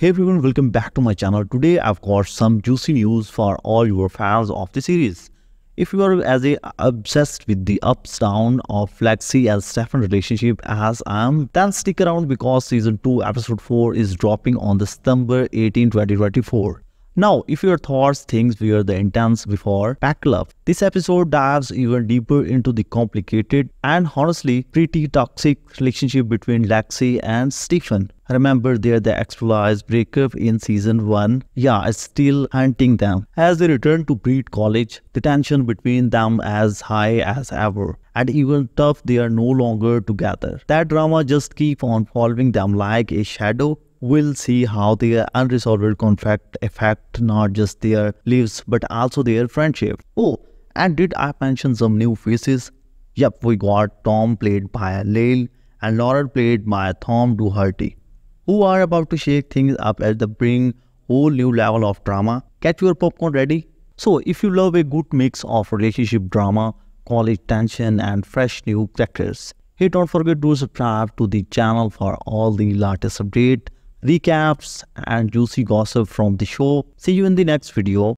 Hey everyone, welcome back to my channel. Today I've got some juicy news for all your fans of the series. If you are as a obsessed with the ups down of Lexi and Stefan relationship as I am, then stick around because season 2 episode 4 is dropping on September 18, 2024. Now, if your thoughts things were the intense before, pack love. This episode dives even deeper into the complicated and honestly pretty toxic relationship between Lexi and Stefan. Remember their the exposed breakup in season 1? Yeah, it's still hunting them. As they return to Breed College, the tension between them as high as ever. And even tough they are no longer together. That drama just keep on following them like a shadow we'll see how their unresolved conflict affect not just their lives but also their friendship. Oh, and did I mention some new faces? Yep, we got Tom played by Lael and Laurel played by Tom Doherty, who are about to shake things up at the bring whole new level of drama. Get your popcorn ready. So, if you love a good mix of relationship drama, college tension, and fresh new characters, hey, don't forget to subscribe to the channel for all the latest update recaps and juicy gossip from the show. See you in the next video.